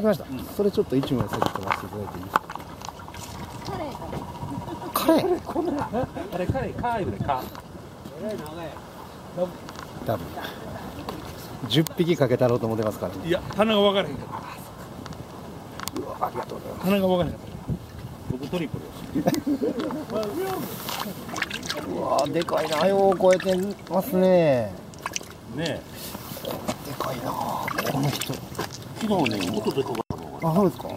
来ました、それちょっと一枚先飛ばしていただいていいですか？カレー。あれ彼カーイブでカ多分10匹かけたろうと思ってますから、ね、いや鼻が分からへんかっうわありがとうございまた鼻が分からへんかった僕トリプルすうわでかいな。よう超えてますね。ねでかいなこの人昨日ねもっとでかかったのが。あそうですか。